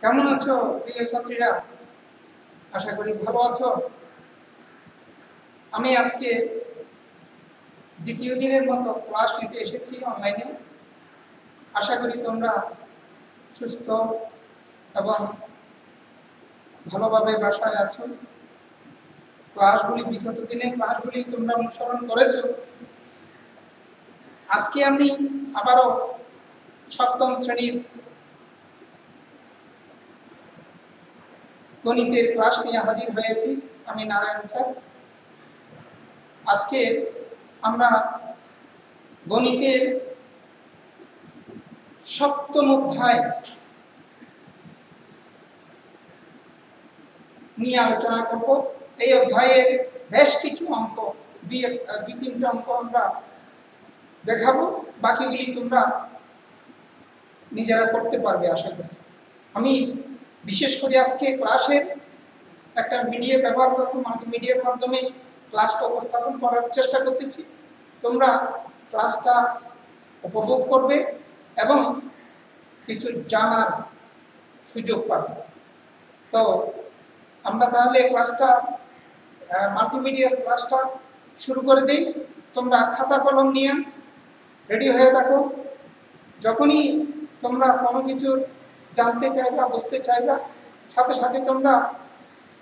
কেমন আছো প্রিয় ছাত্রীরা? আশা করি ভালো আছো। আমি আজকে দ্বিতীয় দিনের মতো ক্লাস নিতে এসেছি অনলাইনে আশা করি তোমরা সুস্থ এবং ভালোভাবে বাসায় আছো। ক্লাসগুলি বিগত দিনে ক্লাসগুলি তোমরা অনুসরণ করেছ। আজকে আমি আবারও সপ্তম শ্রেণির গণিতের ক্লাস নিয়ে হাজির হয়েছি আমি নারায়ণ স্যার। আজকে আমরা গণিতের সপ্তম অধ্যায় নিয়ে আলোচনা করব। এই অধ্যায়ের বেশ কিছু অঙ্ক, দুই দুই তিনটা অঙ্ক আমরা দেখাবো। বাকিগুলি তোমরা নিজেরা করতে পারবে, আশা করছি। আমি বিশেষ করে আজকে ক্লাসের একটা মিডিয়া ব্যবহার করব মাল্টিমিডিয়ার মাধ্যমে ক্লাসটা উপস্থাপন করার চেষ্টা করতেছি। তোমরা ক্লাসটা উপভোগ করবে এবং কিছু জানার সুযোগ পাবে। তো আমরা তাহলে ক্লাসটা মাল্টিমিডিয়ার ক্লাসটা শুরু করে দিই। তোমরা খাতা কলম নিয়ে রেডি হয়ে থাকো। যখনই তোমরা কোনো কিছু জানতে চাইবা, বুঝতে চাইবা, সাথে সাথে তোমরা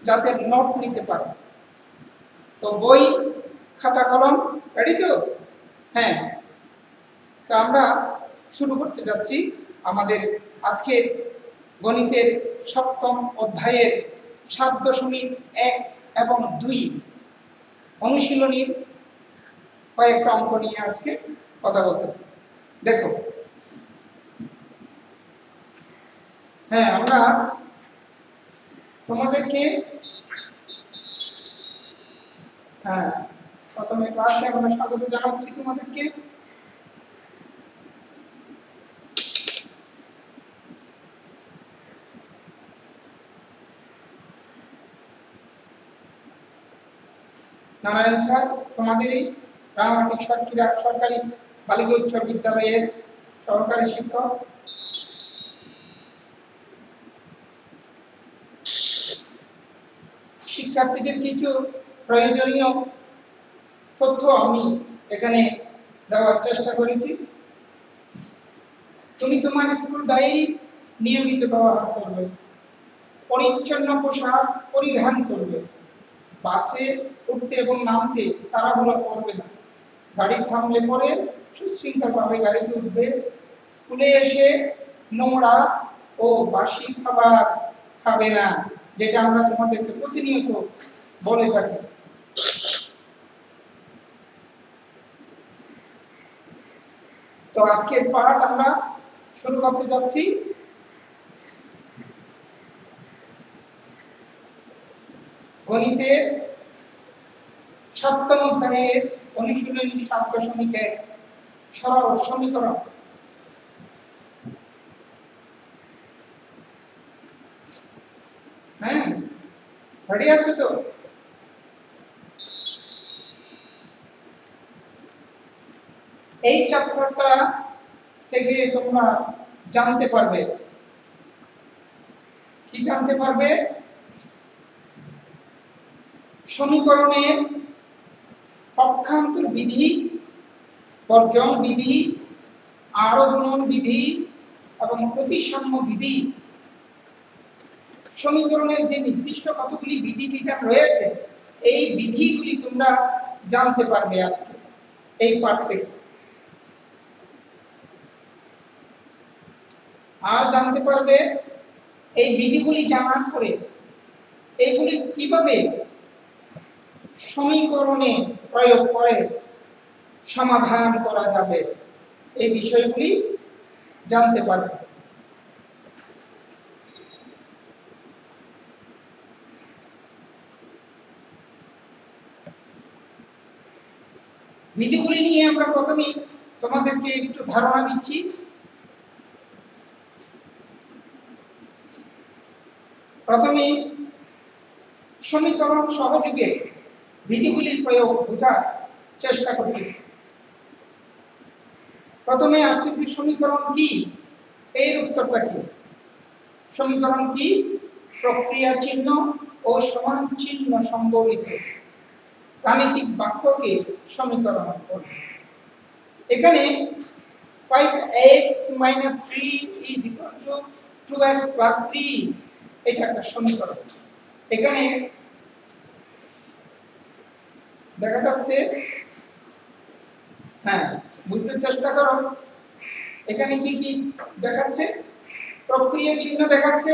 যাতে নোট নিতে পারো। তো বই, খাতা, কলম রেডি তো? হ্যাঁ। তো আমরা শুরু করতে যাচ্ছি আমাদের আজকের গণিতের সপ্তম অধ্যায়ের সাত দশমিক এক এবং দুই অনুশীলনীর কয়েকটা অঙ্ক নিয়ে আজকে কথা বলতেছি। দেখো হ্যাঁ আমরা তোমাদেরকে হ্যাঁ প্রথমে ক্লাসে আমরা স্বাগত জানাচ্ছি তোমাদেরকে। নারায়ণ স্যার, তোমাদেরই সরকারি সরকারি বালিকা উচ্চ বিদ্যালয়ের সহকারী শিক্ষক। শিক্ষার্থীদের কিছু প্রয়োজনীয় তথ্য আমি এখানে দেওয়ার চেষ্টা করেছি। তুমি তোমার স্কুল ডায়েরি নিয়মিত ব্যবহার করবে, পরিচ্ছন্ন পোশাক পরিধান করবে বাসে উঠতে এবং নামতে তাড়াহুড়ো করবে না। গাড়ি থামলে পরে সুশৃঙ্খলভাবে গাড়িতে উঠবে স্কুলে এসে নোংরা ও বাসি খাবার খাবে না। যেটা আমরা তোমাদেরকে প্রতিনিয়ত বলে থাকি। তো আজকের পাঠ আমরা শুরু করতে যাচ্ছি। গণিতের সপ্তম অধ্যায়ের অনুশীলনী সাত দশমিক এক সরল সমীকরণ। হ্যাঁ রেডি আছো তো? এই চ্যাপ্টারটা থেকে তোমরা জানতে পারবে। কি জানতে পারবে? সমীকরণের পক্ষান্তর বিধি, বর্জন বিধি, আরোহণ বিধি এবং প্রতিসাম্য বিধি সমীকরণের যে নির্দিষ্ট কতগুলি বিধিবিধান রয়েছে, এই বিধিগুলি তোমরা জানতে পারবে আজকে। এই পাঠ থেকে। আর জানতে পারবে, এই বিধিগুলি জানার পরে এইগুলি কীভাবে সমীকরণে প্রয়োগ করে সমাধান করা যাবে, এই বিষয়গুলি জানতে পারবে। বিধিগুলি নিয়ে আমরা প্রথমেই তোমাদেরকে একটু ধারণা দিচ্ছি। প্রথমে সমীকরণ সহযোগে বিধিগুলির প্রয়োগ বোঝার চেষ্টা করতেছি। প্রথমে আসতেছি সমীকরণ কি? এর উত্তরটা কি? সমীকরণ কি? প্রক্রিয়া চিহ্ন ও সমান চিহ্ন সম্বলিত গাণিতিক বাক্যকে সমীকরণ এখানে 5x 3 is equal to 2x plus 3 এটা সমীকরণ। এখানে দেখা যাচ্ছে হ্যাঁ বুঝতে চেষ্টা করো। এখানে কি কি দেখাচ্ছে? প্রক্রিয়া চিহ্ন দেখাচ্ছে,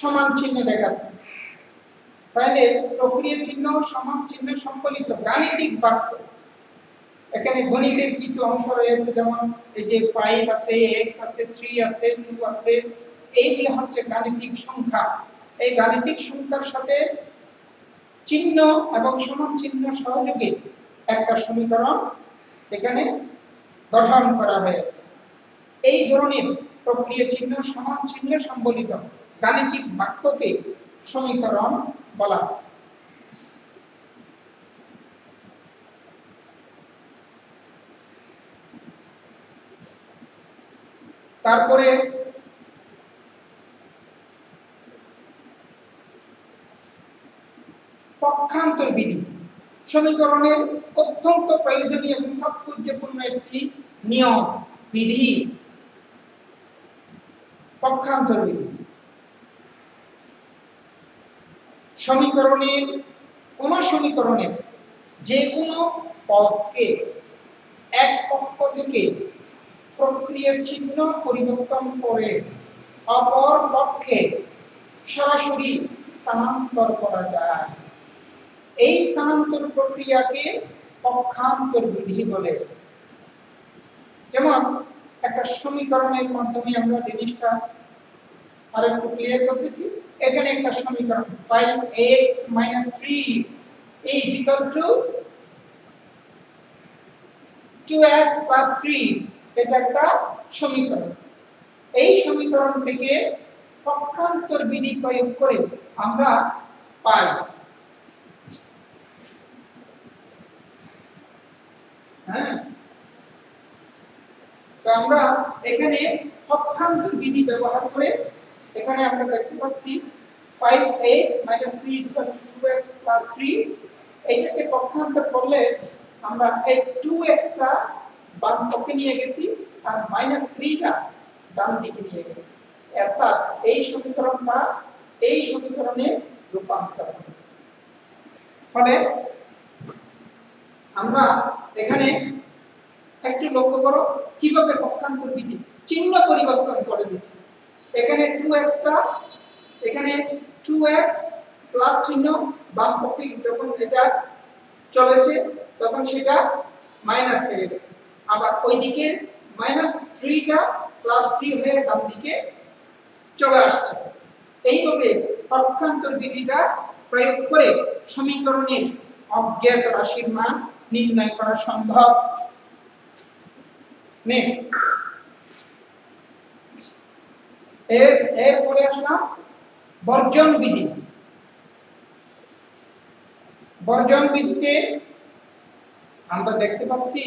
সমান চিহ্ন দেখাচ্ছে। তাহলে প্রক্রিয়া চিহ্ন, সমান চিহ্ন সম্বলিত গাণিতিক বাক্য। এখানে গণিতের কিছু অংশ রয়েছে, যেমন এই যে ফাইভ আছে এক্স আছে থ্রি আছে টু আছে, এইগুলো হচ্ছে গাণিতিক সংখ্যা। এই গাণিতিক সংখ্যার সাথে চিহ্ন এবং সমান চিহ্ন সহযোগে একটা সমীকরণ এখানে গঠন করা হয়েছে। এই ধরনের প্রক্রিয়া চিহ্ন, সমান চিহ্ন সম্বলিত গাণিতিক বাক্যকে সমীকরণ বলা। তারপরে পক্ষান্তর বিধি। সমীকরণের অত্যন্ত প্রয়োজনীয় এবং তাৎপর্যপূর্ণ একটি নিয়ম বিধি। পক্ষান্তর বিধি। সমীকরণের কোন সমীকরণের যে কোনো পদকে এক পক্ষ থেকে প্রক্রিয়া চিহ্ন পরিবর্তন করে অপর পক্ষে সরাসরি স্থানান্তর করা যায়। এই স্থানান্তর প্রক্রিয়াকে পক্ষান্তর বিধি বলে। যেমন, একটা সমীকরণের মাধ্যমে আমরা জিনিসটা আরেকটু ক্লিয়ার করতেছি। এখানে একটা সমীকরণ 5x 3 is equal to 2x 3 এটা একটা সমীকরণ। এই সমীকরণ থেকে পক্ষান্তর বিধি প্রয়োগ করে আমরা পাই। হ্যাঁ? তো আমরা এখানে পক্ষান্তর বিধি ব্যবহার করে এখানে আমরা দেখতে পাচ্ছি 5x 3 2x 3 এইটাকে পক্ষান্তর করলে আমরা এই 2x টা বাম পক্ষে নিয়ে গেছি আর মাইনাস থ্রিটা ডান দিকে নিয়ে গেছি। অর্থাৎ এই সমীকরণটা এই সমীকরণে রূপান্তর ফলে আমরা এখানে একটু লক্ষ্য করো, কীভাবে পক্ষান্তর বিধি, চিহ্ন পরিবর্তন করে দিচ্ছি এখানে 2x টা, এখানে 2x প্লাস চিহ্ন, বাম পক্ষে যখন এটা চলেছে, তখন সেটা মাইনাস হয়ে গেছে। আবার ওইদিকে মাইনাস থ্রিটা প্লাস থ্রি হয়ে ডান দিকে চলে আসছে। এইভাবে পক্ষান্তর বিধিটা প্রয়োগ করে সমীকরণের অজ্ঞাত রাশির মান নির্ণয় করা সম্ভব। নেক্সট এর এরপরে আসলাম বর্জন বিধি বর্জন বিধিতে আমরা দেখতে পাচ্ছি,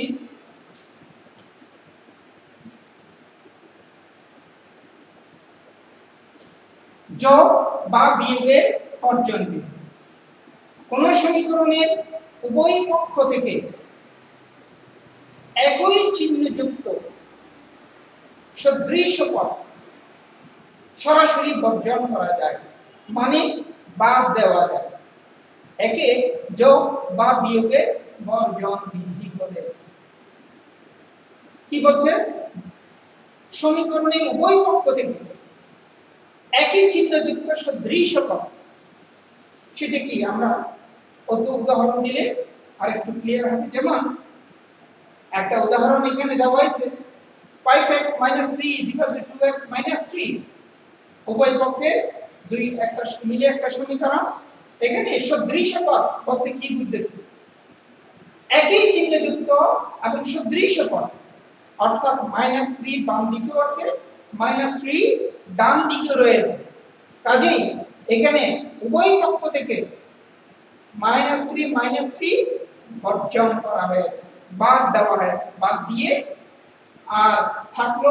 যোগ বা বিয়োগের অর্জন বিধি কোন সমীকরণের উভয় পক্ষ থেকে একই চিহ্নযুক্ত সদৃশ পদ সরাসরি বর্জন করা যায় মানে বাদ দেওয়া যায়। একে যোগ বা বিয়োগের বর্জন বিধি বলে। কি বলছে? সমীকরণের উভয় পক্ষ থেকে একই চিহ্নযুক্ত সদৃশ সেটা কি? আমরা কত উদাহরণ দিলে আরেকটু ক্লিয়ার হবে। যেমন, একটা উদাহরণ এখানে দেওয়া হয়েছে 5x 3 2x 3 উভয় পক্ষে দুই একটা মিলে একটা সমীকরণ। এখানে সদৃশ পদ বলতে কি বুঝতেছি? একই চিহ্নযুক্ত এবং সদৃশ পদ অর্থাৎ মাইনাস থ্রি বাম দিকেও আছে মাইনাস থ্রি ডান দিকেও রয়েছে। কাজেই এখানে উভয় পক্ষ থেকে মাইনাস থ্রি মাইনাস থ্রি বর্জন করা হয়েছে, বাদ দেওয়া হয়েছে। বাদ দিয়ে আর থাকল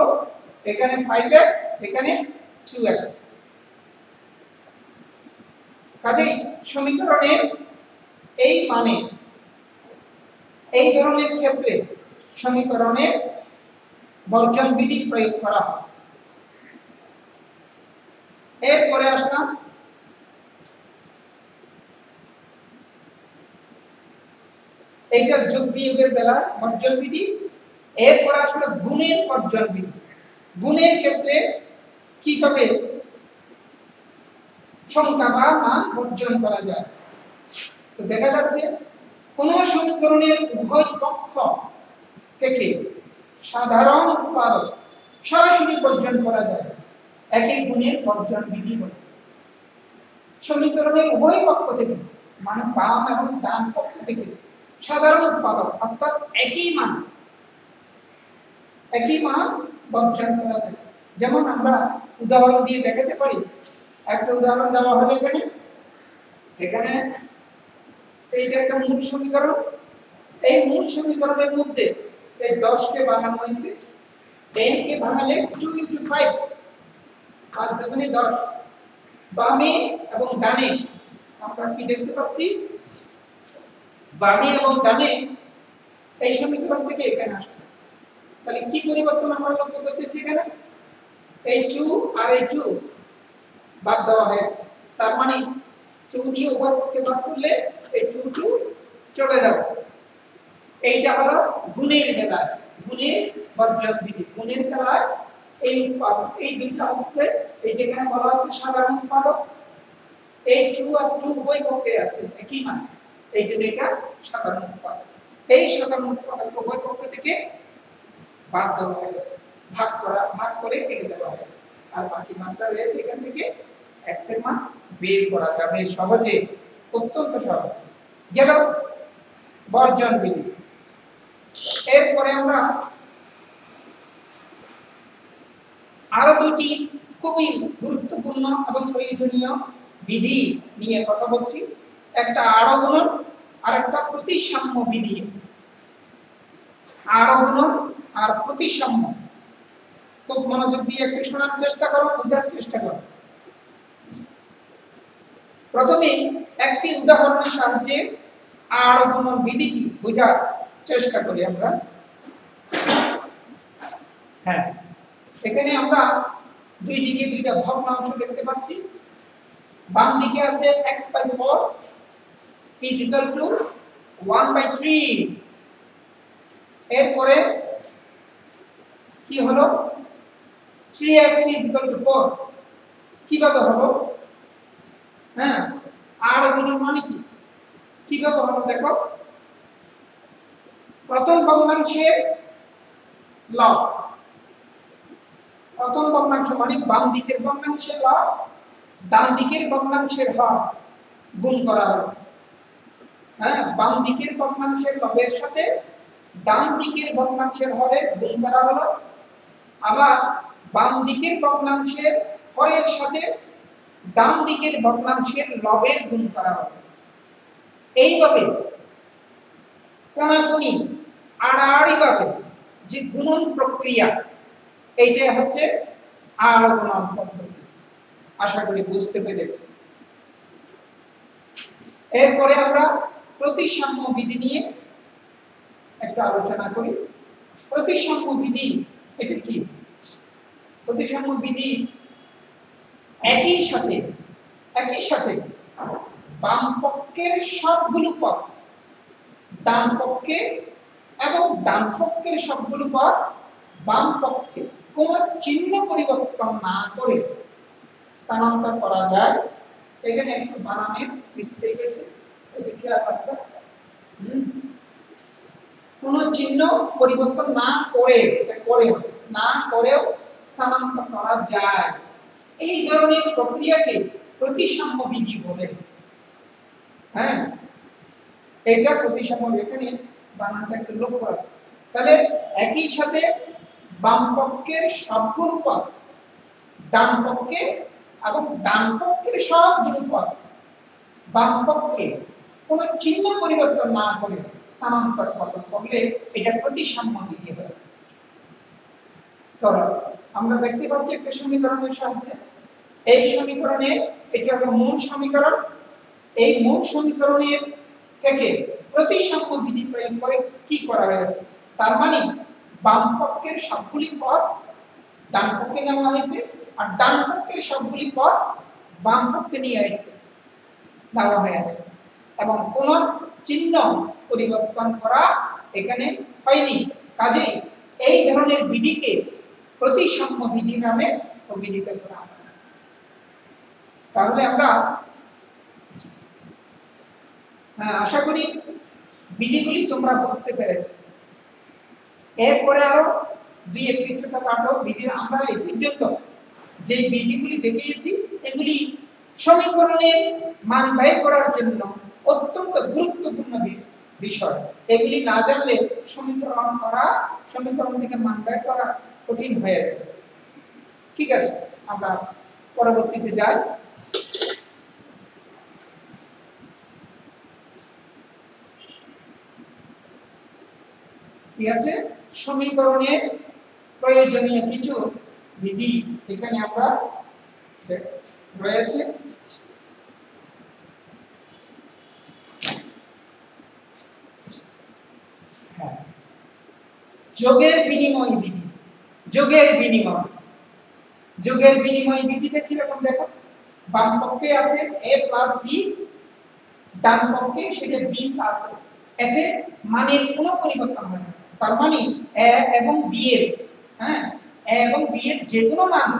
এখানে ফাইভ এক্স এখানে টু কাজেই সমীকরণের এই মানে এই ধরনের ক্ষেত্রে সমীকরণের বর্জন বিধি প্রয়োগ করা হয়। এরপরে আসলাম এইটার যোগ বিয়োগের বেলা বর্জন বিধি, এরপর আসলে গুণের বর্জন বিধি। গুণের ক্ষেত্রে কীভাবে সংখ্যা বা মান অর্জন করা যায়? তো দেখা যাচ্ছে, কোন সমীকরণের উভয় পক্ষ থেকে সাধারণ উৎপাদক সরাসরি বর্জন করা যায়। একই গুণের বর্জন বিধি বলে। সমীকরণের উভয় পক্ষ থেকে মানে বাম এবং ডান পক্ষ থেকে সাধারণ উৎপাদক, অর্থাৎ একই মান একই মান বর্জন করা যায়। যেমন আমরা উদাহরণ দিয়ে দেখাতে পারি, একটা উদাহরণ দেওয়া হলো এখানে। এখানে এইটা একটা মূল সমীকরণ। এই মূল সমীকরণের মধ্যে এই দশকে বানানো হয়েছে। টেন কে ভাঙালে টু ইন্টু ফাইভ পাঁচ দুগুণে দশ। বামে এবং ডানে আমরা কি দেখতে পাচ্ছি? বামে এবং ডানে এই সমীকরণ থেকে এখানে আসবে। তাহলে কি পরিবর্তন আমরা লক্ষ্য করতেছি এখানে? এই টু আর এই টু বাদ দেওয়া হয়েছে। তার মানে টু দিয়ে উভয় পক্ষে ভাগ করলে এই টু টু চলে যাবে। এইটা হলো গুণের বেলায় গুণের বর্জন বিধি। গুণের বেলায় এই উৎপাদক, এই দুইটা হচ্ছে এই যেখানে বলা হচ্ছে সাধারণ উৎপাদক, এই টু আর টু উভয় পক্ষে আছে, একই মান। এই জন্য এটা সাধারণ উৎপাদক। এই সাধারণ উৎপাদক উভয় পক্ষ থেকে বাদ দেওয়া হয়েছে। ভাগ করা, ভাগ করে কেটে দেওয়া হয়েছে। আর বাকি মানটা রয়েছে এখান থেকে এক্সের মান বের করা যাবে সহজে, অত্যন্ত সহজ। গেল বর্জন বিধি। এরপরে আমরা আরও দুটি খুবই গুরুত্বপূর্ণ এবং প্রয়োজনীয় বিধি নিয়ে কথা বলছি। একটা আরোহণ আর একটা প্রতিসাম্য বিধি। আরোহণ আর প্রতিসাম্য। খুব মনোযোগ দিয়ে একটু শোনার চেষ্টা করো, বোঝার চেষ্টা করো। প্রথমে একটি উদাহরণের সাহায্যে আরোহণ বিধিটি বোঝার চেষ্টা করি আমরা। হ্যাঁ এখানে আমরা দুই দিকে দুইটা ভগ্নাংশ দেখতে পাচ্ছি। বাম দিকে আছে x by 4 is to 1 by 3 এরপরে কি হলো? 3x is equal to 4 কীভাবে হলো? হ্যাঁ আর গুণের মানে কি? কীভাবে হলো দেখো? প্রথম ভগ্নাংশের লব প্রথম ভগ্নাংশ মানে বাম দিকের ভগ্নাংশের লব ডান দিকের ভগ্নাংশের হর গুণ করা হলো। হ্যাঁ বাম দিকের ভগ্নাংশের লবের সাথে ডান দিকের ভগ্নাংশের হরের গুণ করা হলো। আবার বাম দিকের ভগ্নাংশের হরের সাথে ডান দিকের ভগ্নাংশের লবের গুণ করা হবে। এইভাবে কোনাকুনি আড়াআড়িভাবে যে গুণন প্রক্রিয়া, এইটা হচ্ছে আলোচনা পদ্ধতি। আশা করি বুঝতে পেরেছি এরপরে আমরা প্রতিসাম্য বিধি নিয়ে একটু আলোচনা করি। প্রতিসাম্য বিধি এটা কি? প্রতিসাম্য বিধি একই সাথে একই সাথে। বাম পক্ষের সবগুলো পথ ডান এবং ডান পক্ষের সবগুলো পথ বাম পক্ষে কোন চিহ্ন পরিবর্তন না করে স্থানান্তর করা যায়। এখানে একটু বানানের মিস্টেক আছে এটা খেয়াল রাখবে কোন চিহ্ন পরিবর্তন না করে, এটা করে না করেও স্থানান্তর করা যায়। এই ধরনের প্রক্রিয়াকে প্রতিসাম্য বিধি বলে। হ্যাঁ? এটা প্রতিসাম্য এখানে বানানটা একটু লক্ষ্য রাখবে তাহলে একই সাথে বাম পক্ষের সবগুলো পদ ডান পক্ষে এবং ডান পক্ষের সবগুলো পদ বাম পক্ষে কোনো চিহ্ন পরিবর্তন না করে স্থানান্তর করলে এটা প্রতিসাম্য বিধি হবে আমরা দেখতে পাচ্ছি একটা সমীকরণের সাহায্যে। এই সমীকরণে এটি হবে মূল সমীকরণ। এই মূল সমীকরণের থেকে প্রতিসাম্য বিধি প্রয়োগ করে কি করা হয়েছে? তার মানে বাম পক্ষের সবগুলি পদ ডান পক্ষে নেওয়া হয়েছে আর ডান পক্ষের সবগুলি পদ বাম পক্ষে নিয়ে আসছে দেওয়া হয়েছে। এবং কোন চিহ্ন পরিবর্তন করা এখানে হয়নি। কাজেই এই ধরনের বিধিকে প্রতিসাম্য বিধি নামে অভিহিত করা তাহলে আমরা হ্যাঁ, আশা করি বিধিগুলি তোমরা বুঝতে পেরেছ। এরপরে আরও দুই একটি ছোটখাটো বিধি আমরা এই পর্যন্ত যে বিধিগুলি দেখিয়েছি এগুলি সমীকরণের মান ব্যয় করার জন্য অত্যন্ত গুরুত্বপূর্ণ বিষয়। এগুলি না জানলে সমীকরণ করা সমীকরণ থেকে মান ব্যয় করা কঠিন হয়ে ঠিক আছে, আমরা পরবর্তীতে যাই। কি আছে? সমীকরণের প্রয়োজনীয় কিছু বিধি এখানে আমরা রয়েছে। হ্যাঁ। যোগের বিনিময় বিধি। যোগের বিনিময়। যোগের বিনিময় বিধিটা কীরকম দেখো? বাম পক্ষে আছে এ প্লাস বি ডান পক্ষে সেটা বি প্লাস এতে মানের কোনো পরিবর্তন হয় না। তার মানে এ এবং বি এর হ্যাঁ? এ এবং বি এর যে কোনো মান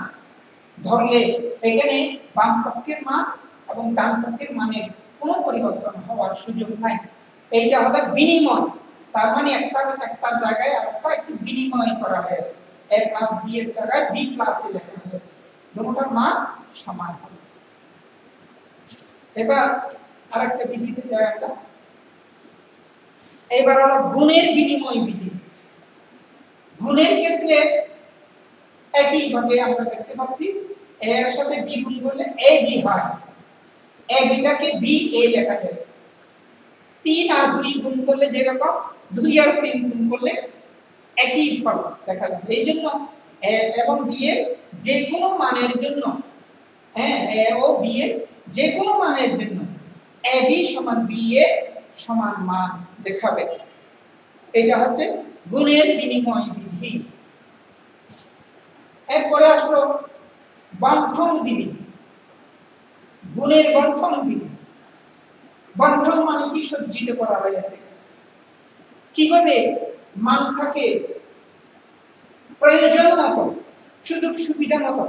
ধরলে এখানে বাম পক্ষের মান এবং ডান পক্ষের মানের কোনো পরিবর্তন হওয়ার সুযোগ নাই। এইটা হলো বিনিময়। তার মানে একটা একটা জায়গায় আরেকটা একটু বিনিময় করা হয়েছে। এ প্লাস বি এর জায়গায় বি প্লাস এ লেখা হয়েছে। দুটোটার মান সমান হবে। এবার আরেকটা বিধিতে যাই আমরা। এবার হলো গুণের বিনিময় বিধি। গুণের ক্ষেত্রে একইভাবে আমরা দেখতে পাচ্ছি এ এর সাথে বি গুণ করলে এ বি হয়। এ বিটাকে বি, এ লেখা যায়। তিন আর দুই গুণ করলে যেরকম, দুই আর তিন গুণ করলে একই ফল দেখা যাবে। এই জন্য এবং বি এর যে কোনো মানের জন্য হ্যাঁ এ ও বি এর যে কোনো মানের জন্য এ বি সমান বি এ সমান মান দেখাবে। এটা হচ্ছে গুণের বিনিময় বিধি। এরপরে আসলো বন্টন বিধি। গুণের বন্টন বিধি। বন্টন মানে কি সজ্জিত করা হয়েছে? কীভাবে মানটাকে প্রয়োজন মতো, সুযোগ সুবিধা মতো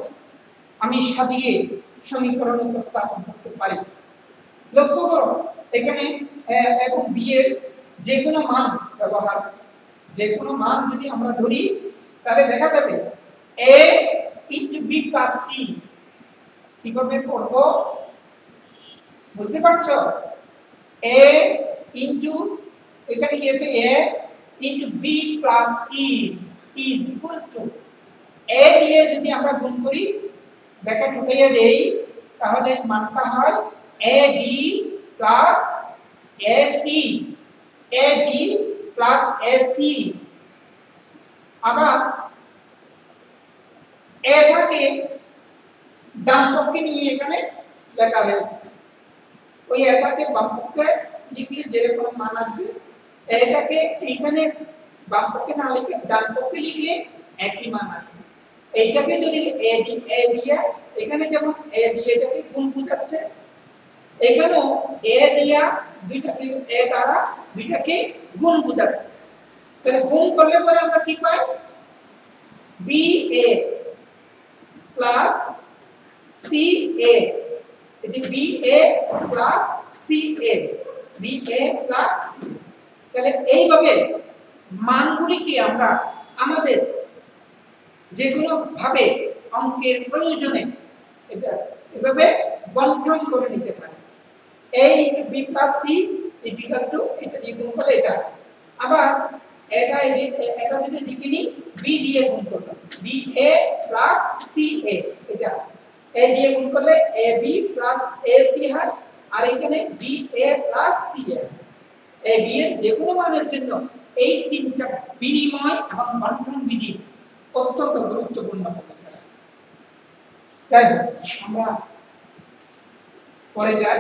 আমি সাজিয়ে সমীকরণ উপস্থাপন করতে পারি। লক্ষ্য করো, এখানে এবং বি এর যে কোনো মান ব্যবহার যে কোনো মান যদি আমরা ধরি, তাহলে দেখা যাবে A into B plus C কীভাবে পড়ব বুঝতে পারছ? এ ইন্টু এখানে কি আছে? A into B plus C is equal to A দিয়ে যদি আমরা গুণ করি ব্র্যাকেট উঠাইয়া দেই, তাহলে মানটা হয় A B plus A C A B plus A C আবার এটাকে ডান পক্ষে নিয়ে এখানে লেখা হয়েছে। ওই এটাকে বাম পক্ষে লিখলে যেরকম মান আসবে এটাকে এইখানে বাম পক্ষে না লিখে ডান পক্ষে লিখলে একই মান আসবে। এইটাকে যদি এ দি, এ দিয়ে, এখানে যেমন এ দিয়ে এটাকে গুণ বোঝাচ্ছে, এখানেও এ দিয়া দুইটা এ দ্বারা দুইটাকে গুণ বোঝাচ্ছে। তাহলে গুণ করলে পরে আমরা কি পাই? B A plus C A. এটি B A plus C A, B A plus তাহলে এইভাবে মানগুলিকে আমরা আমাদের যে কোনো ভাবে অঙ্কের প্রয়োজনে এভাবে বন্টন করে নিতে পারি। এই B plus C is equal to এটা দিয়ে গুণ করলে এটা আবার এটা এ- এটা যদি লিখে নিই বি দিয়ে গুণ করলাম। B A plus C A এটা এ দিয়ে গুণ করলে A B plus A C হয়। আর এখানে B A plus C A এই বি এর যে কোনো মানের জন্য এই তিনটা বিনিময় এবং বন্টন বিধি অত্যন্ত গুরুত্বপূর্ণ যাই আমরা পরে যাই।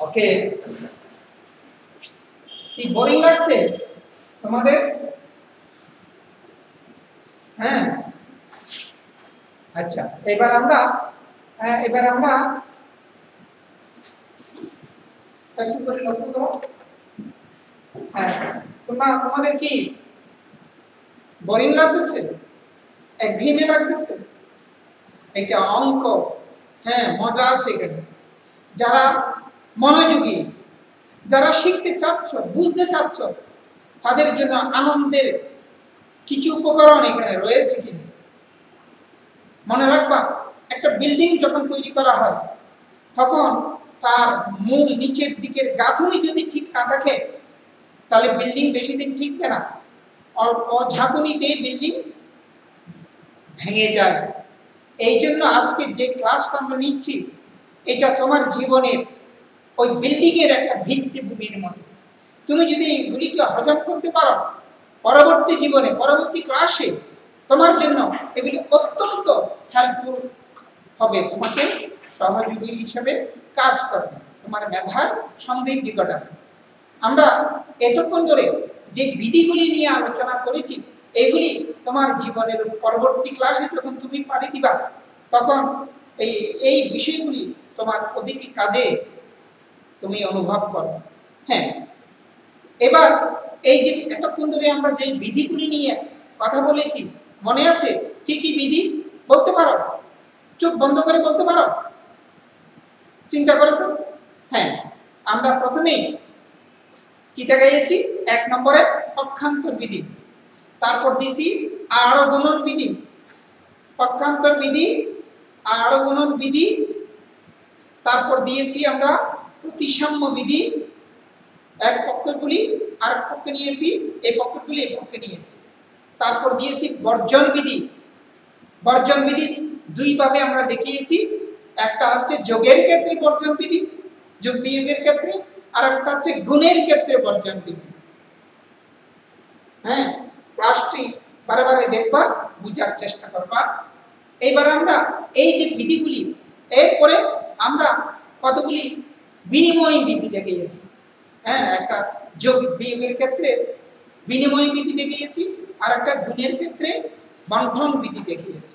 ওকে। কি বোরিং লাগছে? তোমাদের? হ্যাঁ। আচ্ছা এবার আমরা হ্যাঁ, এবার আমরা একটু করে লক্ষ্য করো। হ্যাঁ তোমরা, তোমাদের কি বোরিং লাগতেছে? একঘেয়েমি লাগতেছে? এটা অঙ্ক। হ্যাঁ মজা আছে এখানে। যারা মনোযোগী, যারা শিখতে চাচ্ছ, বুঝতে চাচ্ছ, তাদের জন্য আনন্দের কিছু উপকরণ এখানে রয়েছে কিন্তু। মনে রাখবা, একটা বিল্ডিং যখন তৈরি করা হয়, তখন তার মূল নিচের দিকের গাঁথুনি যদি ঠিক না থাকে, তাহলে বিল্ডিং বেশি দিন ঠিকবে না। অল্প ঝাঁকুনিতেই বিল্ডিং ভেঙে যায়। এই জন্য আজকে যে ক্লাসটা আমরা নিচ্ছি, এটা তোমার জীবনের ওই বিল্ডিংয়ের একটা ভিত্তিভূমির মতো। তুমি যদি এইগুলিকে হজম করতে পারো, পরবর্তী জীবনে, পরবর্তী ক্লাসে তোমার জন্য এগুলি অত্যন্ত হেল্পফুল হবে। তোমাকে সহযোগী হিসেবে কাজ করবে, তোমার মেধার সমৃদ্ধি ঘটাবে। আমরা এতক্ষণ ধরে যে বিধিগুলি নিয়ে আলোচনা করেছি, এগুলি তোমার জীবনের পরবর্তী ক্লাসে যখন তুমি পাড়ি দিবা, তখন এই এই বিষয়গুলি তোমার প্রতিটি কাজে তুমি অনুভব করো। হ্যাঁ এবার এই যে এতক্ষণ ধরে আমরা যে বিধিগুলি নিয়ে কথা বলেছি, মনে আছে কি কি বিধি? বলতে পারো? চোখ বন্ধ করে বলতে পারো? চিন্তা করো তো। হ্যাঁ আমরা প্রথমেই কি দেখাইছি এক নম্বরে পক্ষান্তর বিধি, তারপর দিছি আরও গুণন বিধি। পক্ষান্তর বিধি, আরও গুণন বিধি, তারপর দিয়েছি আমরা প্রতিসাম্য বিধি। এক পক্ষগুলি আর এক পক্ষে নিয়েছি, এই পক্ষগুলি এই পক্ষে নিয়েছি। তারপর দিয়েছি বর্জন বিধি। বর্জন বিধি দুইভাবে আমরা দেখিয়েছি। একটা হচ্ছে যোগের ক্ষেত্রে বর্জন বিধি, যোগ বিয়োগের ক্ষেত্রে, আর একটা হচ্ছে গুণের ক্ষেত্রে বর্জন বিধি। হ্যাঁ ক্লাসটি বারে বারে দেখবা, বুঝার চেষ্টা করবা। এইবার আমরা এই যে বিধিগুলি, এরপরে আমরা কতগুলি বিনিময় বিধি দেখিয়েছি। হ্যাঁ একটা যোগ বিয়োগের ক্ষেত্রে বিনিময় বিধি দেখিয়েছি, আর একটা গুণের ক্ষেত্রে বন্ঠন বিধি দেখিয়েছি।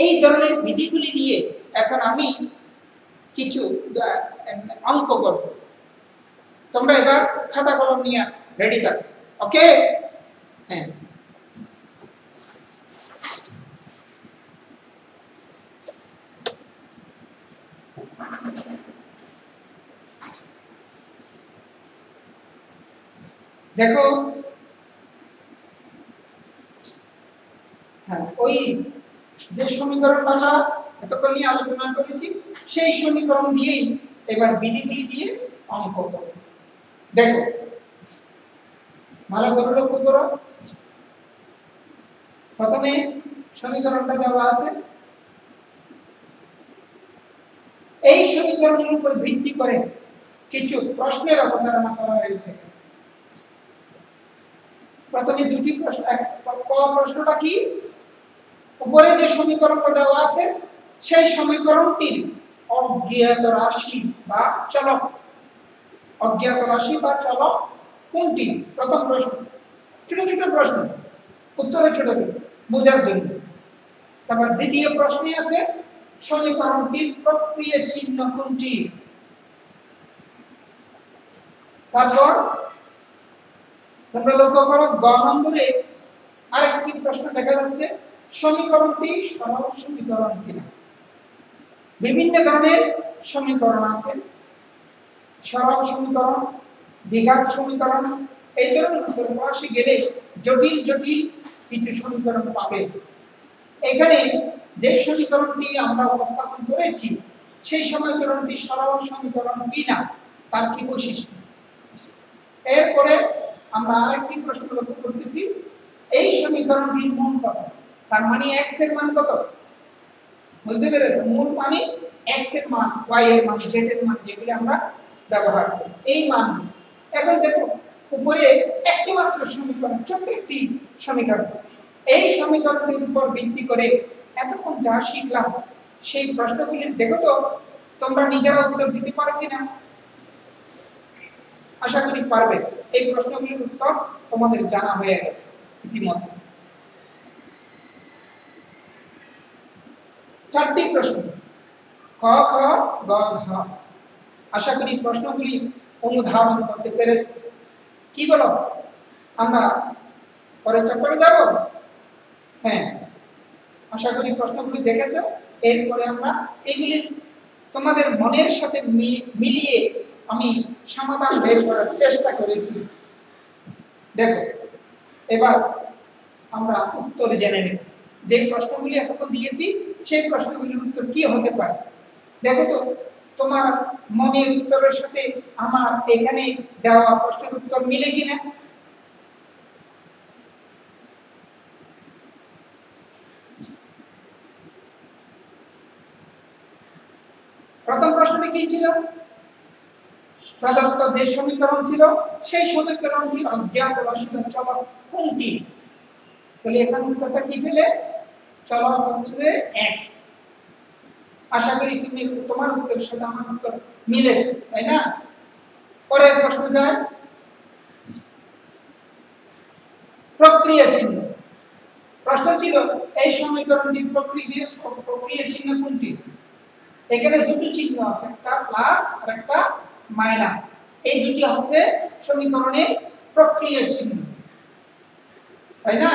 এই ধরনের বিধিগুলি দিয়ে এখন আমি কিছু অঙ্ক করব। তোমরা এবার খাতা কলম নিয়ে রেডি থাকো ওকে হ্যাঁ। দেখো হ্যাঁ ওই যে সমীকরণটা এতক্ষণ নিয়ে আলোচনা করেছি। সেই সমীকরণ দিয়েই এবার বিধিগুলি দিয়ে অঙ্ক করো দেখো, ভালো করে লক্ষ্য করো। প্রথমে সমীকরণটা দেওয়া আছে। এই সমীকরণের উপর ভিত্তি করে কিছু প্রশ্নের অবতারণা করা হয়েছে। প্রথমে দুটি প্রশ্ন প্রশ্নটা কি? উপরে যে সমীকরণটা দেওয়া আছে সেই সমীকরণটির অজ্ঞাত রাশি বা চলক। অজ্ঞাত রাশি বা চলক কোনটি? প্রথম প্রশ্ন। ছোট ছোট প্রশ্ন। উত্তরে ছোট ছোট। বোঝার জন্য। তারপর দ্বিতীয় প্রশ্নে আছে, সমীকরণটির প্রক্রিয়া চিহ্ন কোনটি? তারপর তোমরা লক্ষ্য করো, গ নম্বরে আরেকটি প্রশ্ন দেখা যাচ্ছে, সমীকরণটি সরল সমীকরণ কিনা। বিভিন্ন ধরনের সমীকরণ আছে। সরল সমীকরণ, দ্বিঘাত সমীকরণ, এই ধরনের উপরে গেলে জটিল জটিল কিছু সমীকরণ পাবে। এখানে যে সমীকরণটি আমরা উপস্থাপন করেছি, সেই সমীকরণটি সরল সমীকরণ কি না তার কি বৈশিষ্ট্য? এরপরে আমরা আরেকটি প্রশ্ন লক্ষ্য করতেছি, এই সমীকরণটির মূল কত? তার মানে x এর মান কত? বুঝতে পেরেছ মূল মানে x এর মান, y এর মান, z এর মান যেগুলি আমরা ব্যবহার করি। এই মান, এখন দেখো উপরে একটি মাত্র সমীকরণ ছোট একটি সমীকরণ। এই সমীকরণটির উপর ভিত্তি করে এতক্ষণ যা শিখলাম, সেই প্রশ্নগুলির দেখো তো, তোমরা নিজেরা উত্তর দিতে পারো কিনা? আশা করি পারবে। এই প্রশ্নগুলির উত্তর তোমাদের জানা হয়ে গেছে ইতিমধ্যে। চারটি প্রশ্ন। ক, খ, গ, ঘ। আশা করি প্রশ্নগুলি অনুধাবন করতে পেরেছে। কি বলো? আমরা পরের চ্যাপ্টারে যাব? হ্যাঁ। আশা করি প্রশ্নগুলি দেখেছ। এরপরে আমরা এগুলি তোমাদের মনের সাথে মিলিয়ে আমি সমাধান বের করার চেষ্টা করেছি। দেখো, এবার আমরা উত্তর জেনে নেব। যে প্রশ্নগুলি এতক্ষণ দিয়েছি সেই প্রশ্নগুলির উত্তর কি হতে পারে? দেখো তো, তোমার মনের উত্তরের সাথে আমার এখানে দেওয়া প্রশ্নের উত্তর মিলে কিনা প্রথম প্রশ্নটি কি ছিল? প্রদত্ত যে সমীকরণ ছিল, সেই সমীকরণটির অজ্ঞাত রাশির চলক কোনটি? তাহলে এখানে উত্তরটা কি পেলে? চলক হচ্ছে যে এক্স আশা করি তুমি তোমার উত্তরের সাথে আমার উত্তর মিলেছে, তাই না? পরের প্রশ্ন যায়। প্রক্রিয়া চিহ্ন। প্রশ্ন ছিল, এই সমীকরণটির প্রক্রিয়া প্রক্রিয়া চিহ্ন কোনটি? এখানে দুটো চিহ্ন আছে, একটা প্লাস আর একটা মাইনাস এই দুটি হচ্ছে সমীকরণের প্রক্রিয়া চিহ্ন। তাই না?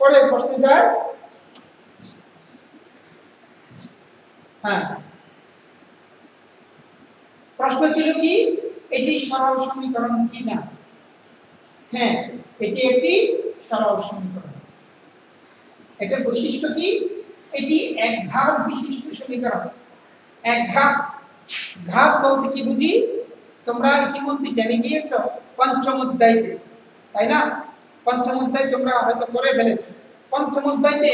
পরের প্রশ্নে যায়। হ্যাঁ। প্রশ্ন ছিল কি? এটি সরল সমীকরণ কি না? হ্যাঁ এটি একটি সরল সমীকরণ। এটার বৈশিষ্ট্য কি? এটি এক ঘাত বিশিষ্ট সমীকরণ। এক ঘাত ঘাত বলতে কি বুঝি? তোমরা ইতিমধ্যে জেনে গিয়েছ পঞ্চম অধ্যায়তে, তাই না? পঞ্চম অধ্যায় তোমরা হয়তো করে ফেলেছো। পঞ্চম অধ্যায়তে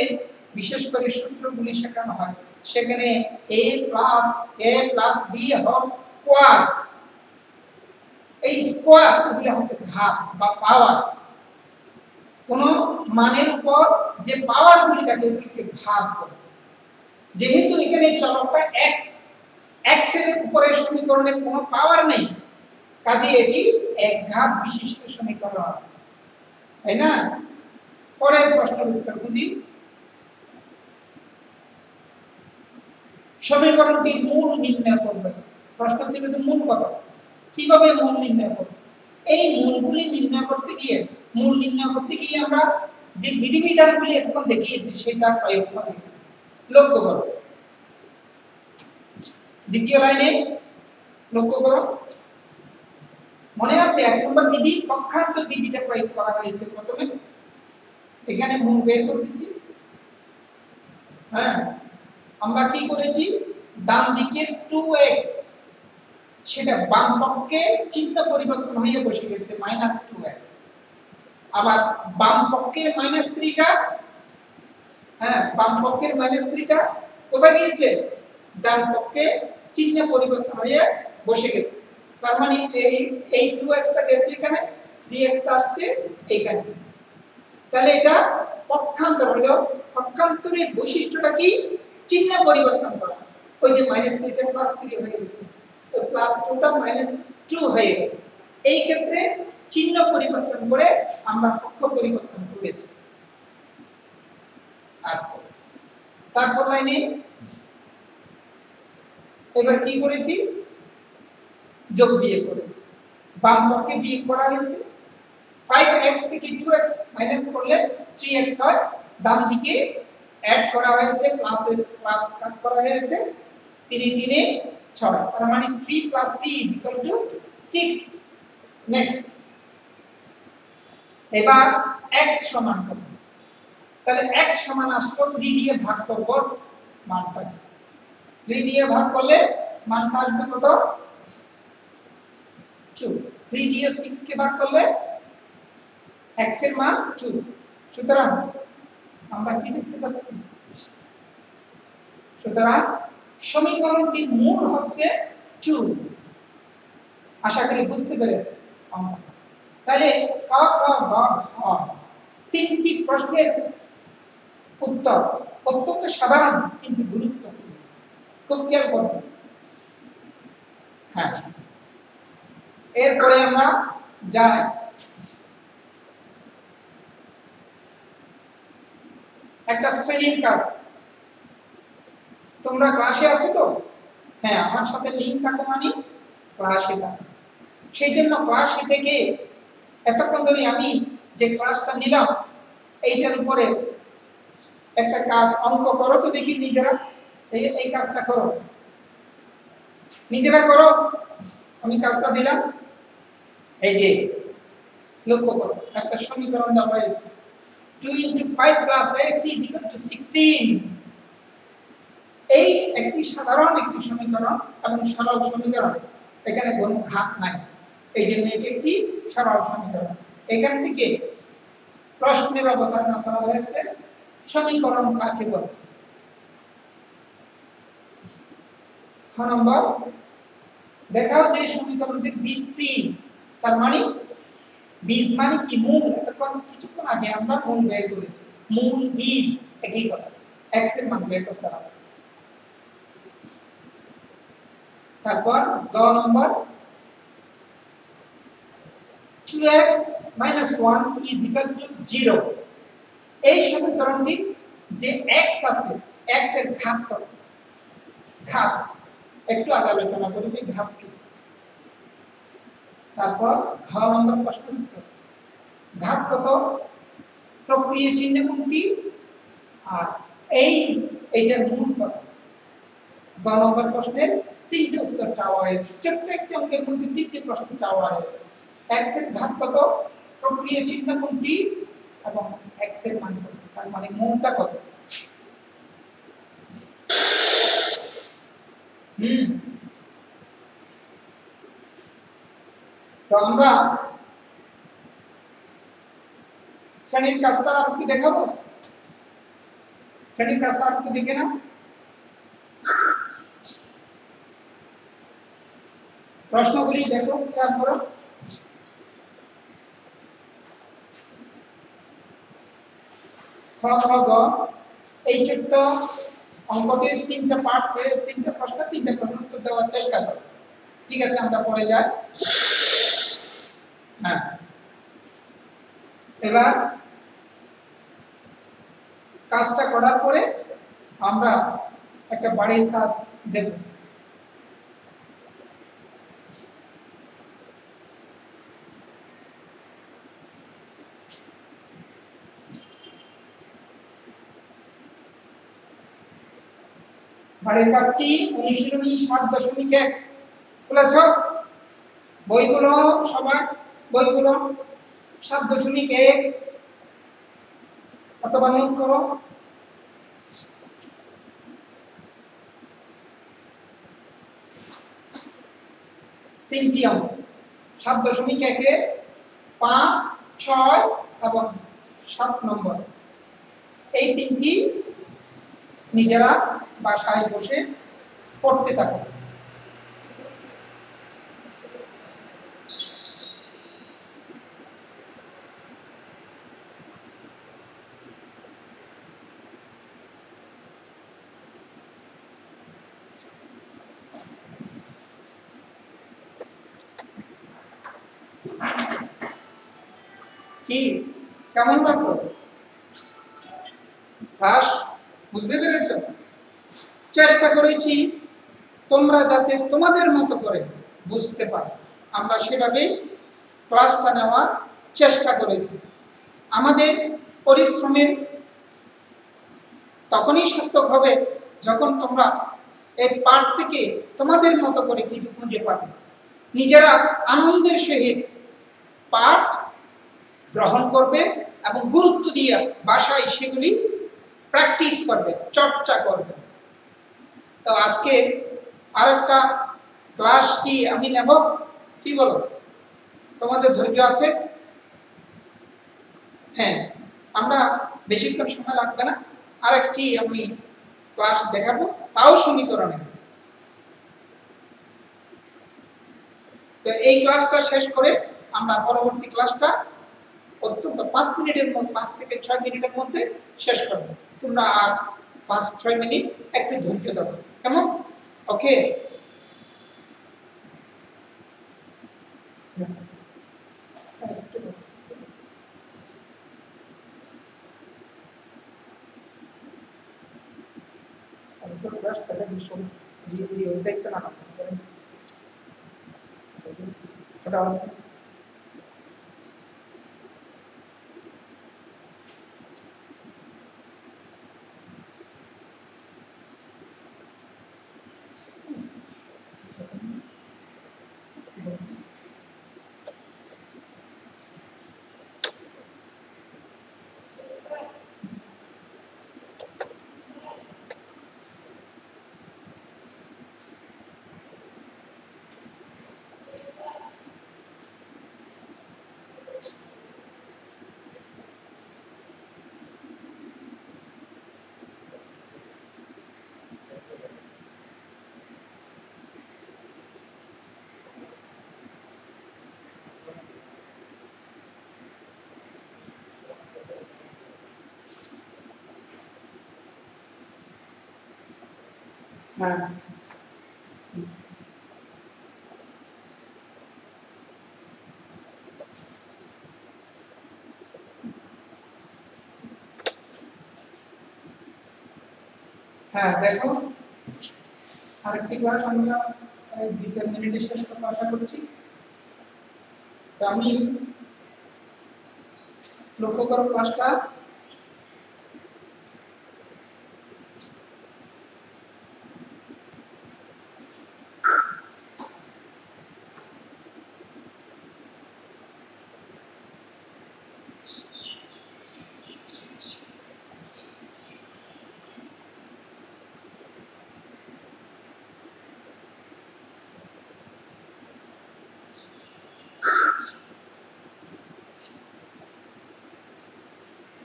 বিশেষ করে সূত্রগুলি শেখানো হয়। সেখানে A plus A plus B whole square এই স্কোয়ার এগুলো হচ্ছে ঘাত বা পাওয়ার কোন মানের উপর যে পাওয়ার গুলি থাকে ওগুলিকে ঘাত বলে। যেহেতু এখানে চলকটা এক্স এক্সের উপরে সমীকরণের কোনো পাওয়ার নেই, কাজে এটি এক ঘাত বিশিষ্ট সমীকরণ। তাই না? পরের প্রশ্নের উত্তর বুঝি। সমীকরণটির মূল নির্ণয় করবে? প্রশ্ন যে মূল কত কীভাবে মূল নির্ণয় করবে? এই মূলগুলি নির্ণয় করতে গিয়ে, মূল নির্ণয় করতে গিয়ে আমরা যে বিধিবিধানগুলি এখন দেখিয়েছি, সেটা প্রয়োগ করে। লক্ষ্য করো। দ্বিতীয় লাইনে লক্ষ্য করো। মনে আছে, এক নম্বর বিধি পক্ষান্তর বিধিটা প্রয়োগ করা হয়েছে প্রথমে। এখানে মূল বের করতেছি। হ্যাঁ? আমরা কি করেছি? ডান দিকে 2x সেটা বাম পক্ষে চিহ্ন পরিবর্তন হয়ে বসে গেছে মাইনাস টু এক্স আবার বাম পক্ষের মাইনাস থ্রিটা হ্যাঁ বাম পক্ষের মাইনাস কোথায় গিয়েছে? ডান পক্ষে চিহ্ন পরিবর্তন হয়ে বসে গেছে। তার মানে এই এই টু এক্সটা গেছে এখানে থ্রি আসছে এইখানে। তাহলে এটা পক্ষান্তর হলো। পক্ষান্তরের বৈশিষ্ট্যটা কি? চিহ্ন পরিবর্তন করা। ওই যে মাইনাস থ্রিটা প্লাস থ্রি হয়ে গেছে। ওই প্লাস টুটা মাইনাস টু হয়ে গেছে। এই ক্ষেত্রে চিহ্ন পরিবর্তন করে আমরা পক্ষ পরিবর্তন করেছি। আচ্ছা। তারপর লাইনে এবার কি করেছি? যোগ বিয়োগ করেছি। বাম পক্ষে বিয়োগ করা হয়েছে। 5x থেকে 2x মাইনাস করলে 3x হয়। ডান দিকে অ্যাড করা হয়েছে প্লাস প্লাস প্লাস করা হয়েছে 3 3 6 তার মানে 3 plus 3 is equal to 6 next এবার x সমান কত তাহলে x সমান আসলো 3 দিয়ে ভাগ করব মানটা। 3 দিয়ে ভাগ করলে মানটা আসবে কত? 2 3 দিয়ে 6 কে ভাগ করলে x এর মান 2 সুতরাং আমরা কি দেখতে পাচ্ছি? সুতরাং সমীকরণটির মূল হচ্ছে 2 আশা করি বুঝতে পেরেছি তাহলে তিনটি প্রশ্নের উত্তর অত্যন্ত সাধারণ কিন্তু গুরুত্বপূর্ণ। খুব হ্যাঁ। এরপরে আমরা যাই একটা শ্রেণির কাজ। তোমরা ক্লাসে আছো তো? হ্যাঁ আমার সাথে লিঙ্ক থাকো মানে ক্লাসে থাকো। সেই জন্য ক্লাসে থেকে এতক্ষণ ধরে আমি যে ক্লাসটা নিলাম, এইটার উপরে একটা কাজ অঙ্ক করো তো দেখি নিজেরা, এই এই কাজটা করো। নিজেরা করো, আমি কাজটা দিলাম। এই যে, লক্ষ্য করো, একটা সমীকরণ দেওয়া হয়েছে। Two into five plus X is equal to sixteen এই একটি সাধারণ একটি সমীকরণ এবং সরল সমীকরণ। এখানে কোনো ঘাত নাই। এই জন্য এটি একটি সরল সমীকরণ। এখান থেকে প্রশ্নের অবতারণা করা হয়েছে। সমীকরণ কাকে বলে খ নম্বর। দেখাও যে সমীকরণটির থ্রি তার মানে বীজ মানে কি? মূল। এতক্ষণ কিছুক্ষণ আগে আমরা মূল বের করেছি। মূল বীজ একই কথা এক্সের মান বের করতে হবে। তারপর গ নম্বর। 2x 1 is equal to 0 এই সমীকরণটি যে x আছে, x এর ঘাত ঘাত। একটু আগে আলোচনা করি যে ঘাত কি? তারপর ঘ নম্বর প্রশ্ন উত্তর ঘাত কত? প্রক্রিয়া চিহ্ন কোনটি আর এই, এইটার মূল কত? গ নম্বর প্রশ্নের তিনটে উত্তর চাওয়া হয়েছে। ছোট্ট একটি অঙ্কের মধ্যে তিনটি প্রশ্ন চাওয়া হয়েছে। এক্সের ঘাত কত? প্রক্রিয়া চিহ্ন কোনটি এবং এক্সের মান কত? তার মানে মূলটা কত? হুম। আমরা শ্রেণির কাজটা আর কি দেখাবো? শ্রেণির কাজটা আর কি দেখে না প্রশ্নগুলি দেখো, খেয়াল করো। এই ছোট্ট অঙ্কটির তিনটা পার্ট তিনটা প্রশ্ন তিনটা প্রশ্ন উত্তর দেওয়ার চেষ্টা করো। ঠিক আছে, আমরা পরে যাই হ্যাঁ এবার কাজটা করার পরে আমরা একটা বাড়ির কাজ দেব। বাড়ির কাজ কি? অনুশীলনী সাত দশমিক এক। খুলেছ বইগুলো সবাই? বইগুলো? সাত দশমিক এক অথবা নোট করো। তিনটি অঙ্ক। সাত দশমিক একে পাঁচ, ছয় এবং সাত নম্বর। এই তিনটি নিজেরা বাসায় বসে পড়তে থাকো কি কেমন লাগল? ক্লাস বুঝতে পেরেছ? চেষ্টা করেছি তোমরা যাতে তোমাদের মতো করে বুঝতে পারো। আমরা সেভাবে ক্লাসটা নেওয়ার চেষ্টা করেছি। আমাদের পরিশ্রমের তখনই সার্থক হবে যখন তোমরা এই পাঠ থেকে তোমাদের মতো করে কিছু খুঁজে পাবে। নিজেরা আনন্দের সহিত পাঠ গ্রহণ করবে এবং গুরুত্ব দিয়ে বাসায় সেগুলি প্র্যাকটিস করবে, চর্চা করবে। তো আজকে আর একটা ক্লাস কি আমি নেব? কি বলো? তোমাদের ধৈর্য আছে? হ্যাঁ আমরা বেশিক্ষণ সময় লাগবে না। আর একটি আমি ক্লাস দেখাবো, তাও সমীকরণে। তো এই ক্লাসটা শেষ করে আমরা পরবর্তী ক্লাসটা অত্যন্ত পাঁচ মিনিটের মধ্যে, পাঁচ থেকে ছয় মিনিটের মধ্যে শেষ করবে। তোমরা পাঁচ, ছয় মিনিট একটু ধৈর্য দেবো কেমন? ওকে এই দায়িত্ব না ওটা হ্যাঁ হ্যাঁ দেখো। আরেকটি ক্লাস আমরা দুই চার মিনিটে শেষ করব, আশা করছি। তো আমি লক্ষ্য করো ক্লাসটা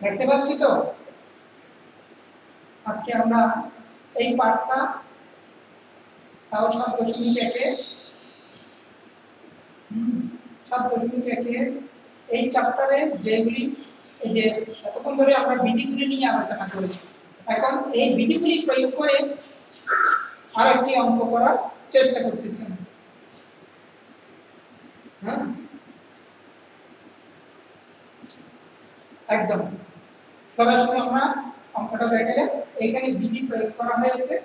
দেখতে পাচ্ছি তো? আজকে আমরা এই পাঠটা তাও সাত দশমিক একে সাত দশমিক একে, এই চ্যাপ্টারে যেগুলি যে এতক্ষণ ধরে আমরা বিধিগুলি নিয়ে আলোচনা করেছি, এখন এই বিধিগুলি প্রয়োগ করে আরেকটি অঙ্ক করার চেষ্টা করতেছি হ্যাঁ? একদম। সরাসরি আমরা অঙ্কটা দেখালে এখানে বিধি প্রয়োগ করা হয়েছে।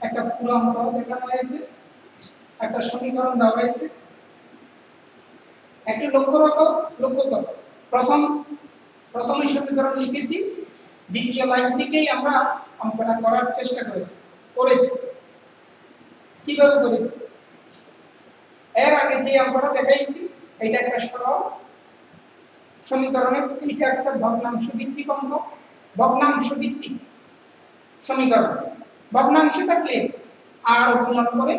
একটা পুরো অঙ্ক দেখানো হয়েছে। একটা সমীকরণ দেওয়া হয়েছে। একটু লক্ষ্য রাখো, লক্ষ্য করো। প্রথম প্রথম সমীকরণ লিখেছি। দ্বিতীয় লাইন থেকেই আমরা অঙ্কটা করার চেষ্টা করেছি। করেছি। কীভাবে করেছি? এর আগে যে অঙ্কটা দেখাইছি, এটা একটা সরল। সমীকরণের এইটা একটা ভগ্নাংশ ভিত্তিক অঙ্ক ভগ্নাংশ ভিত্তিক সমীকরণ। ভগ্নাংশ থাকলে আর গুণন করে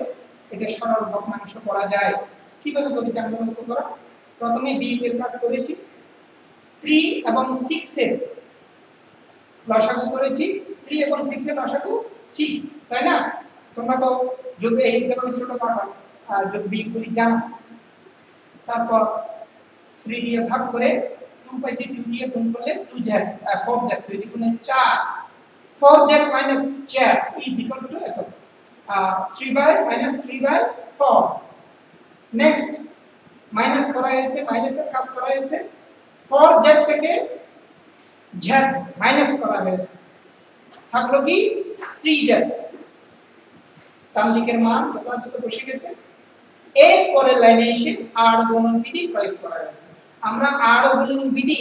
এটা সরল ভগ্নাংশ করা যায়। কীভাবে করি আমরা লক্ষ্য করা? প্রথমে বিয়োগের কাজ করেছি। 3 এবং 6 এর লসাগু করেছি। 3 এবং 6 এর লসাগু 6 তাই না? তোমরা তো যদি এই ধরনের ছোট পাঠা, আর যদি বিয়োগগুলি জানো। তারপর 3 দিয়ে ভাগ করে 2 পাইছি 2 দিয়ে গুণ করলে 2 z 4 z 2 দিয়ে গুণে 4 4 z 4 is equal to এত। 3 by minus 3 by 4 next minus করা হয়েছে মাইনাসের কাজ করা হয়েছে। 4 z থেকে করা হয়েছে। থাকল কি? 3 z ডান দিকের মান যথাযথ বসে গেছে। এর পরের লাইনে এসে আর গুণন বিধি প্রয়োগ করা হয়েছে। আমরা আর গুণন বিধি,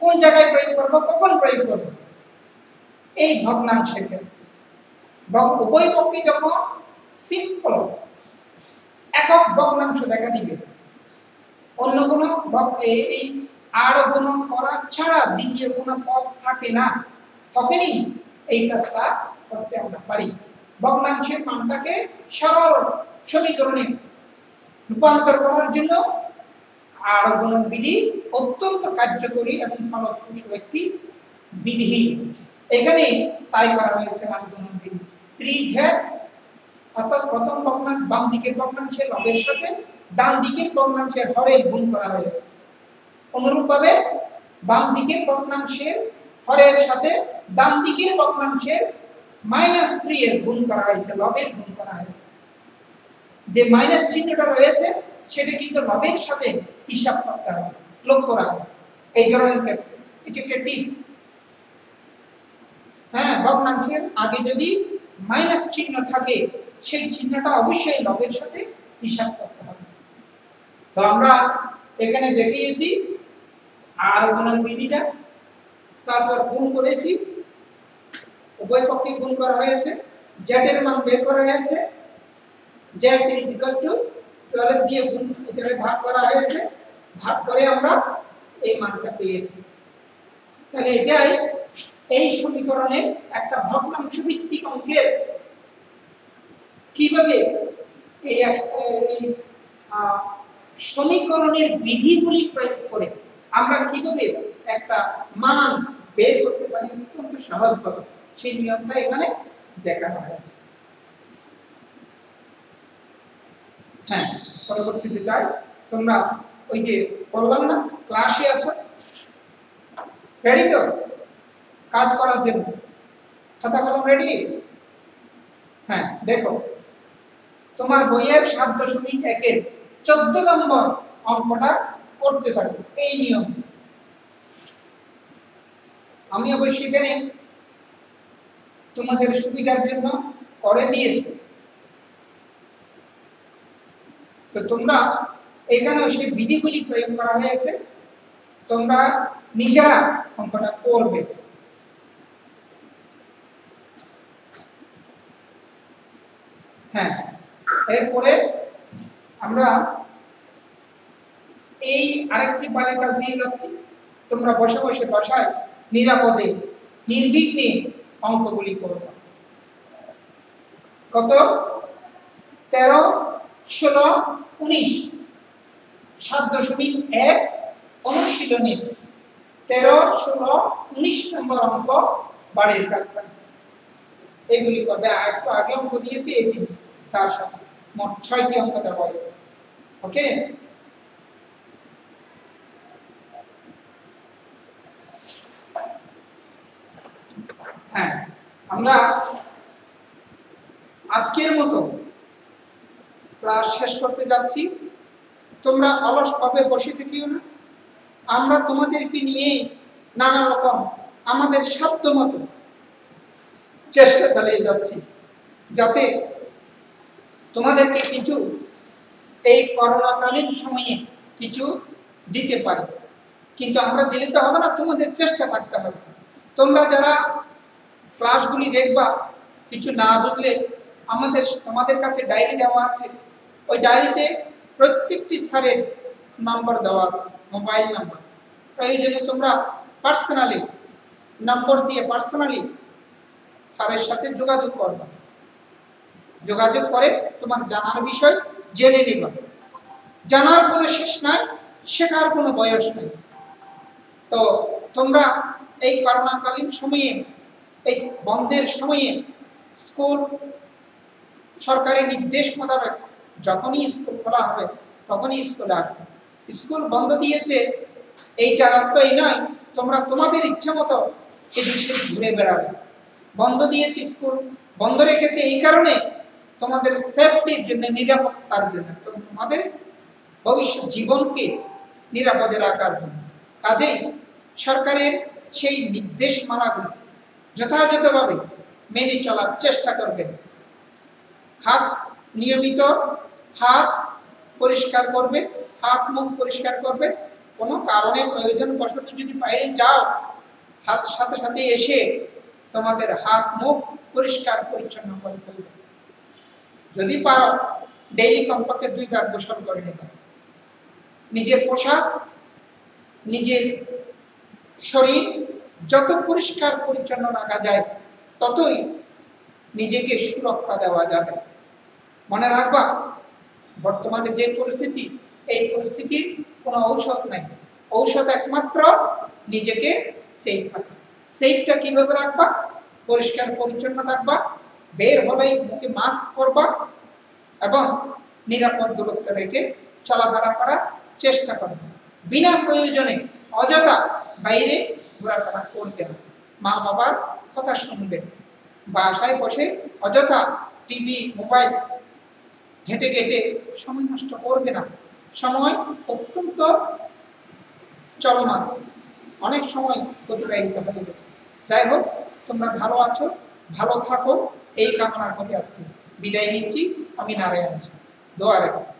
কোন জায়গায় প্রয়োগ করব, কখন প্রয়োগ করব? এই ভগ্নাংশের ক্ষেত্রে উভয় পক্ষে যখন সিম্পল একক ভগ্নাংশ দেখা দিবে। অন্য কোনো এই আর গুণন করা ছাড়া দ্বিতীয় কোনো পথ থাকে না। তখনই এই কাজটা করতে আমরা পারি। ভগ্নাংশের মানটাকে সরল সমীকরণে রূপান্তর করার জন্য আর গুণন বিধি অত্যন্ত কার্যকরী এবং ফলপ্রসূ একটি বিধি। এখানে তাই করা হয়েছে আর গুণন বিধি। ত্রিঝেড অর্থাৎ প্রথম ভগ্নাংশ, বাম দিকের ভগ্নাংশের লবের সাথে, ডান দিকের ভগ্নাংশের হরের গুণ করা হয়েছে। অনুরূপভাবে বাম দিকের ভগ্নাংশের হরের সাথে, ডান দিকের ভগ্নাংশের মাইনাস থ্রি এর গুণ করা হয়েছে, লবের গুণ করা হয়েছে। যে মাইনাস চিহ্নটা রয়েছে সেটা কিন্তু লবের সাথে হিসাব করতে হবে? লক্ষ্য রাখো এই ধরনের ক্ষেত্রে এটি একটা টিপস। হ্যাঁ ভগ্নাংশের আগে যদি মাইনাস চিহ্ন থাকে, সেই চিহ্নটা অবশ্যই লবের সাথে হিসাব করতে হবে। তো আমরা এখানে দেখিয়েছি আর গুণন বিধিটা। তারপর গুণ করেছি। উভয় পক্ষে গুণ করা হয়েছে। জেড এর মান বের করা হয়েছে। জেড ইজ ইকুয়াল টু 12 দিয়ে গুণ এখানে ভাগ করা হয়েছে। ভাগ করে আমরা এই মানটা পেয়েছি। তাহলে এটাই এই সমীকরণের একটা ভগ্নাংশ ভিত্তিক অঙ্কের কীভাবে এই সমীকরণের বিধিগুলি প্রয়োগ করে আমরা কীভাবে একটা মান বের করতে পারি অত্যন্ত সহজভাবে। সেই নিয়মটা এখানে দেখানো হয়েছে। হ্যাঁ পরবর্তীতে যাই তোমরা ওই যে বললাম না ক্লাসে আছো? রেডি তো? কাজ করার জন্য। খাতা কলম রেডি হ্যাঁ দেখো। তোমার বইয়ের সাত দশমিক একের চোদ্দ নম্বর অঙ্কটা করতে থাকো, এই নিয়ম। আমি অবশ্যই এখানে তোমাদের সুবিধার জন্য করে দিয়েছি। তো তোমরা এখানেও সেই বিধিগুলি প্রয়োগ করা হয়েছে। তোমরা নিজেরা অঙ্কটা করবে। হ্যাঁ এরপরে আমরা এই আরেকটি পালের কাজ নিয়ে যাচ্ছি। তোমরা বসে বসে বসায় নিরাপদে, নির্বিঘ্নে অঙ্কগুলি করবে। কত? তেরো ষোলো, উনিশ। সাত দশমিক এক অনুশীলনী তেরো, ষোলো, উনিশ নম্বর অঙ্ক বাড়ির কাছ থেকে এগুলি করবে একটু আগে অঙ্ক দিয়েছি তিন তার সাথে। মোট ছয়টি অঙ্ক দেওয়া হয়েছে। ওকে? হ্যাঁ আমরা আজকের মতো ক্লাস শেষ করতে যাচ্ছি। তোমরা অলসভাবে বসে থেকেও না। আমরা তোমাদেরকে নিয়ে নানা রকম আমাদের সাধ্য মতো চেষ্টা চালিয়ে যাচ্ছি, যাতে তোমাদেরকে কিছু এই করোনাকালীন সময়ে কিছু দিতে পারে। কিন্তু আমরা দিলে তো হবে না, তোমাদের চেষ্টা থাকতে হবে। তোমরা যারা ক্লাসগুলি দেখবা, কিছু না বুঝলে আমাদের, তোমাদের কাছে ডায়েরি দেওয়া আছে ওই ডায়েরিতে প্রত্যেকটি স্যারের নাম্বার দেওয়া আছে মোবাইল নাম্বার প্রয়োজনে তোমরা পার্সোনালি নম্বর দিয়ে পার্সোনালি স্যারের সাথে যোগাযোগ করবা। যোগাযোগ করে তোমার জানার বিষয় জেনে নিবা। জানার কোনো শেষ নাই, শেখার কোনো বয়স নেই। তো তোমরা এই করোনাকালীন সময়ে, এই বন্ধের সময়ে স্কুল সরকারি নির্দেশ মোতাবেক যখনই স্কুল খোলা হবে, তখনই স্কুলে আসবে। স্কুল বন্ধ দিয়েছে এইটার অর্থ এই নয়, তোমরা তোমাদের ইচ্ছে মতো এদিকে ঘুরে বেড়াবে। বন্ধ দিয়েছে স্কুল বন্ধ রেখেছে এই কারণে তোমাদের সেফটির জন্য, নিরাপত্তার জন্য তোমাদের ভবিষ্যৎ জীবনকে নিরাপদে রাখার জন্য। কাজেই সরকারের সেই নির্দেশমালাগুলো যথাযথভাবে মেনে চলার চেষ্টা করবেন হাত নিয়মিত হাত পরিষ্কার করবে, হাত মুখ পরিষ্কার করবে। কোনো কারণে প্রয়োজন বশত যদি বাইরে যাও, হাত সাথে সাথে এসে তোমাদের হাত মুখ পরিষ্কার পরিচ্ছন্ন করে ফেলবে। যদি পারো ডেইলি কমপক্ষে দুইবার গোসল করে নেবে। নিজের পোশাক, নিজের শরীর যত পরিষ্কার পরিচ্ছন্ন রাখা যায়, ততই নিজেকে সুরক্ষা দেওয়া যাবে। মনে রাখবা বর্তমানে যে পরিস্থিতি, এই পরিস্থিতির কোনো ঔষধ নাই। ঔষধ একমাত্র নিজেকে সেফ রাখা। সেফটা কীভাবে রাখবা? পরিষ্কার পরিচ্ছন্ন থাকবা, বের হলেই মুখে মাস্ক পরবা এবং নিরাপদ দূরত্ব রেখে চলাফেরা করার চেষ্টা করবে। বিনা প্রয়োজনে অযথা বাইরে ঘোরাফেরা করতে না। মা বাবার কথা শুনবে। বাসায় বসে অযথা টিভি, মোবাইল ঘেটে ঘেটে সময় নষ্ট করবে না। সময় অত্যন্ত চলমান। অনেক সময় অতিবাহিত হয়ে গেছে। যাই হোক, তোমরা ভালো আছো, ভালো থাকো। এই কামনা করে আসছি বিদায় নিচ্ছি। আমি নারায়ণ দোয়া রাখি।